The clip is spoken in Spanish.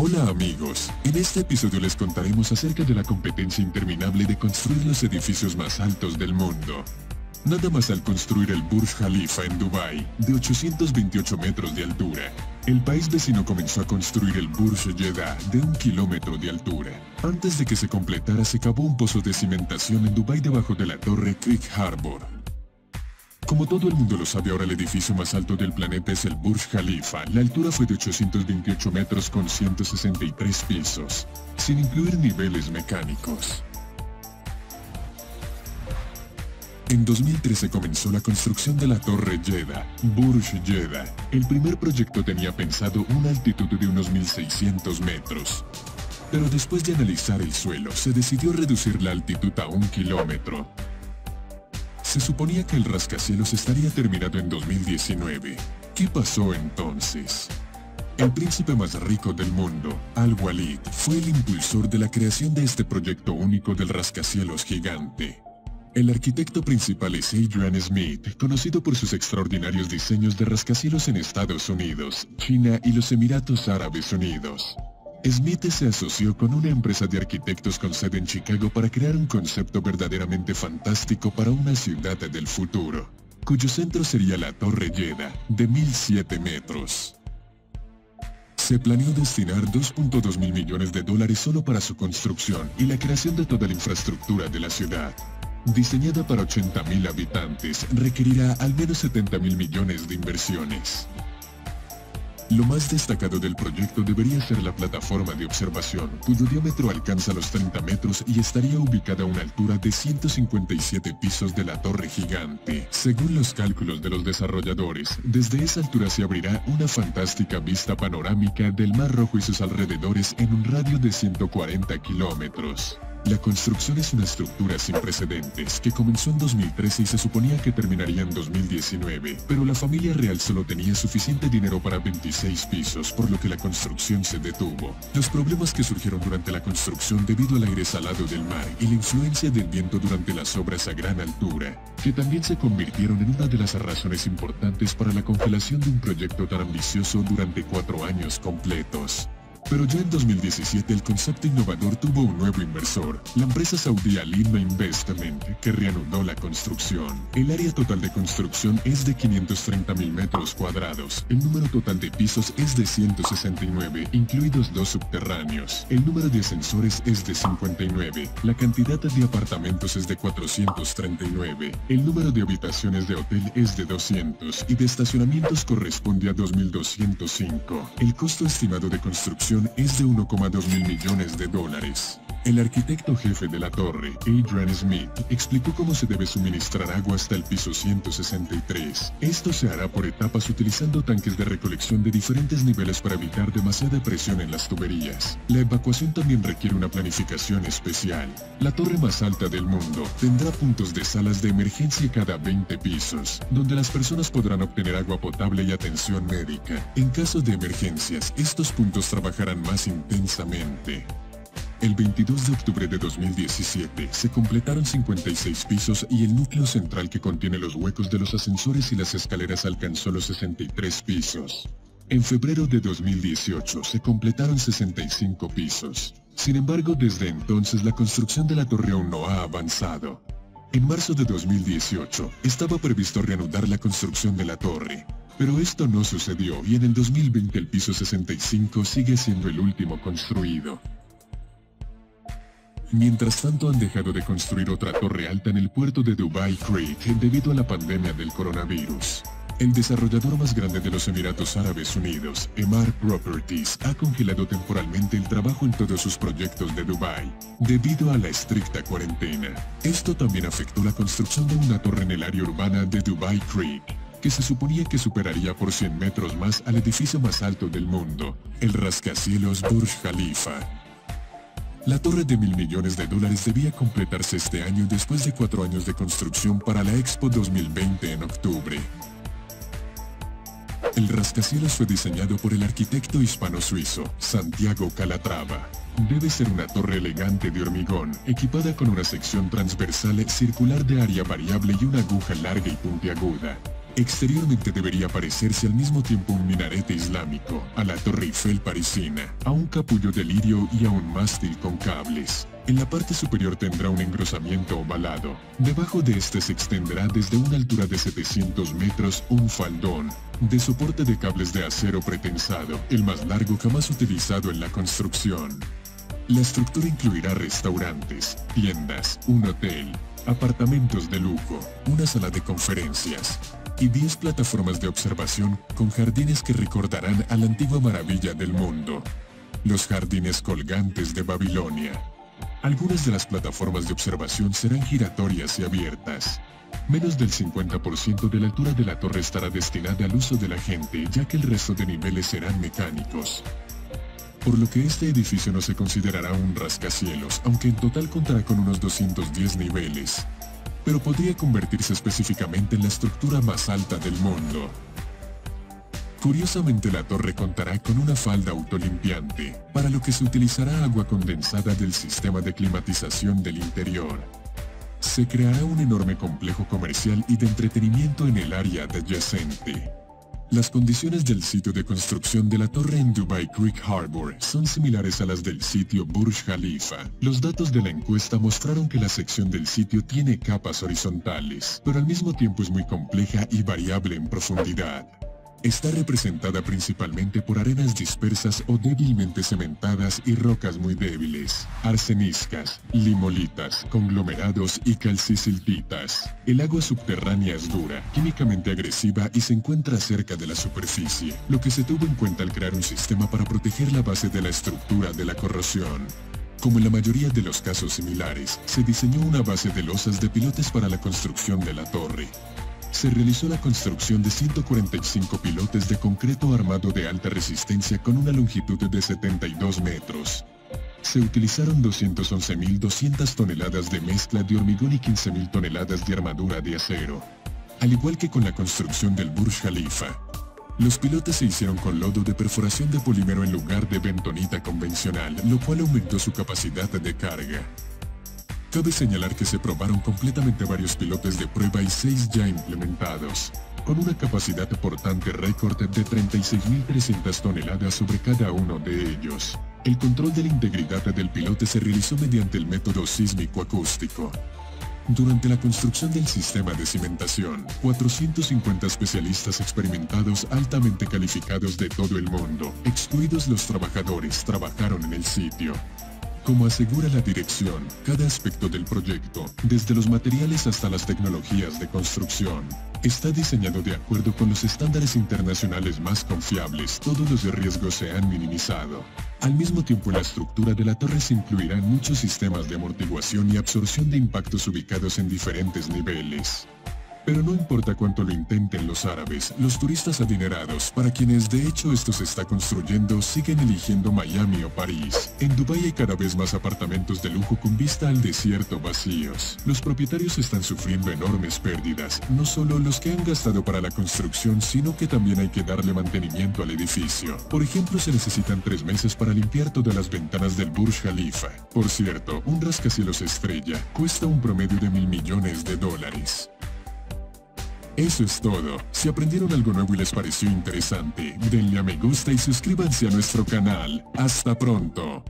Hola amigos, en este episodio les contaremos acerca de la competencia interminable de construir los edificios más altos del mundo. Nada más al construir el Burj Khalifa en Dubái, de 828 metros de altura, el país vecino comenzó a construir el Burj Jeddah de un kilómetro de altura. Antes de que se completara se cavó un pozo de cimentación en Dubái debajo de la torre Creek Harbor, como todo el mundo lo sabe ahora el edificio más alto del planeta es el Burj Khalifa. La altura fue de 828 metros con 163 pisos, sin incluir niveles mecánicos. En 2013 comenzó la construcción de la Torre Jeddah, Burj Jeddah. El primer proyecto tenía pensado una altitud de unos 1.600 metros. Pero después de analizar el suelo, se decidió reducir la altitud a un kilómetro, se suponía que el rascacielos estaría terminado en 2019. ¿Qué pasó entonces? El príncipe más rico del mundo, Al-Walid, fue el impulsor de la creación de este proyecto único del rascacielos gigante. El arquitecto principal es Adrian Smith, conocido por sus extraordinarios diseños de rascacielos en Estados Unidos, China y los Emiratos Árabes Unidos. Smith se asoció con una empresa de arquitectos con sede en Chicago para crear un concepto verdaderamente fantástico para una ciudad del futuro, cuyo centro sería la Torre Jeddah, de 1007 metros. Se planeó destinar 2.2 mil millones de dólares solo para su construcción y la creación de toda la infraestructura de la ciudad. Diseñada para 80 mil habitantes, requerirá al menos 70 mil millones de inversiones. Lo más destacado del proyecto debería ser la plataforma de observación, cuyo diámetro alcanza los 30 metros y estaría ubicada a una altura de 157 pisos de la torre gigante. Según los cálculos de los desarrolladores, desde esa altura se abrirá una fantástica vista panorámica del Mar Rojo y sus alrededores en un radio de 140 kilómetros. La construcción es una estructura sin precedentes que comenzó en 2013 y se suponía que terminaría en 2019, pero la familia real solo tenía suficiente dinero para 26 pisos, por lo que la construcción se detuvo. Los problemas que surgieron durante la construcción debido al aire salado del mar y la influencia del viento durante las obras a gran altura, que también se convirtieron en una de las razones importantes para la congelación de un proyecto tan ambicioso durante cuatro años completos. Pero ya en 2017 el concepto innovador tuvo un nuevo inversor, la empresa saudí Alima Investment, que reanudó la construcción. El área total de construcción es de 530 mil metros cuadrados. El número total de pisos es de 169, incluidos dos subterráneos. El número de ascensores es de 59. La cantidad de apartamentos es de 439. El número de habitaciones de hotel es de 200 y de estacionamientos corresponde a 2.205. El costo estimado de construcción es de 1,2 mil millones de dólares. El arquitecto jefe de la torre, Adrian Smith, explicó cómo se debe suministrar agua hasta el piso 163. Esto se hará por etapas utilizando tanques de recolección de diferentes niveles para evitar demasiada presión en las tuberías. La evacuación también requiere una planificación especial. La torre más alta del mundo tendrá puntos de salas de emergencia cada 20 pisos, donde las personas podrán obtener agua potable y atención médica. En caso de emergencias, estos puntos trabajarán más intensamente. El 22 de octubre de 2017 se completaron 56 pisos y el núcleo central que contiene los huecos de los ascensores y las escaleras alcanzó los 63 pisos. En febrero de 2018 se completaron 65 pisos. Sin embargo, desde entonces la construcción de la torre aún no ha avanzado. En marzo de 2018 estaba previsto reanudar la construcción de la torre, pero esto no sucedió y en el 2020 el piso 65 sigue siendo el último construido. Mientras tanto han dejado de construir otra torre alta en el puerto de Dubai Creek debido a la pandemia del coronavirus. El desarrollador más grande de los Emiratos Árabes Unidos, Emar Properties, ha congelado temporalmente el trabajo en todos sus proyectos de Dubai, debido a la estricta cuarentena. Esto también afectó la construcción de una torre en el área urbana de Dubai Creek, que se suponía que superaría por 100 metros más al edificio más alto del mundo, el rascacielos Burj Khalifa, la torre de mil millones de dólares debía completarse este año después de cuatro años de construcción para la Expo 2020 en octubre. El rascacielos fue diseñado por el arquitecto hispano-suizo, Santiago Calatrava. Debe ser una torre elegante de hormigón, equipada con una sección transversal circular de área variable y una aguja larga y puntiaguda. Exteriormente debería parecerse al mismo tiempo un minarete islámico, a la Torre Eiffel parisina, a un capullo de lirio y a un mástil con cables. En la parte superior tendrá un engrosamiento ovalado. Debajo de este se extenderá desde una altura de 700 metros un faldón, de soporte de cables de acero pretensado, el más largo jamás utilizado en la construcción. La estructura incluirá restaurantes, tiendas, un hotel, apartamentos de lujo, una sala de conferencias, y 10 plataformas de observación con jardines que recordarán a la antigua maravilla del mundo, los jardines colgantes de Babilonia. Algunas de las plataformas de observación serán giratorias y abiertas. Menos del 50% de la altura de la torre estará destinada al uso de la gente, ya que el resto de niveles serán mecánicos. Por lo que este edificio no se considerará un rascacielos, aunque en total contará con unos 210 niveles pero podría convertirse específicamente en la estructura más alta del mundo. Curiosamente la torre contará con una falda autolimpiante, para lo que se utilizará agua condensada del sistema de climatización del interior. Se creará un enorme complejo comercial y de entretenimiento en el área adyacente. Las condiciones del sitio de construcción de la torre en Dubai Creek Harbor son similares a las del sitio Burj Khalifa. Los datos de la encuesta mostraron que la sección del sitio tiene capas horizontales, pero al mismo tiempo es muy compleja y variable en profundidad. Está representada principalmente por arenas dispersas o débilmente cementadas y rocas muy débiles, arseniscas, limolitas, conglomerados y calcisiltitas. El agua subterránea es dura, químicamente agresiva y se encuentra cerca de la superficie, lo que se tuvo en cuenta al crear un sistema para proteger la base de la estructura de la corrosión. Como en la mayoría de los casos similares, se diseñó una base de losas de pilotes para la construcción de la torre, se realizó la construcción de 145 pilotes de concreto armado de alta resistencia con una longitud de 72 metros. Se utilizaron 211.200 toneladas de mezcla de hormigón y 15.000 toneladas de armadura de acero. Al igual que con la construcción del Burj Khalifa, los pilotes se hicieron con lodo de perforación de polímero en lugar de bentonita convencional, lo cual aumentó su capacidad de carga. Cabe señalar que se probaron completamente varios pilotes de prueba y seis ya implementados, con una capacidad portante récord de 36.300 toneladas sobre cada uno de ellos. El control de la integridad del pilote se realizó mediante el método sísmico acústico. Durante la construcción del sistema de cimentación, 450 especialistas experimentados altamente calificados de todo el mundo, excluidos los trabajadores, trabajaron en el sitio. Como asegura la dirección, cada aspecto del proyecto, desde los materiales hasta las tecnologías de construcción, está diseñado de acuerdo con los estándares internacionales más confiables. Todos los riesgos se han minimizado. Al mismo tiempo, la estructura de la torre se incluirán muchos sistemas de amortiguación y absorción de impactos ubicados en diferentes niveles. Pero no importa cuánto lo intenten los árabes, los turistas adinerados, para quienes de hecho esto se está construyendo, siguen eligiendo Miami o París. En Dubái hay cada vez más apartamentos de lujo con vista al desierto vacíos. Los propietarios están sufriendo enormes pérdidas, no solo los que han gastado para la construcción, sino que también hay que darle mantenimiento al edificio. Por ejemplo, se necesitan tres meses para limpiar todas las ventanas del Burj Khalifa. Por cierto, un rascacielos estrella cuesta un promedio de mil millones de dólares. Eso es todo. Si aprendieron algo nuevo y les pareció interesante, denle a me gusta y suscríbanse a nuestro canal. Hasta pronto.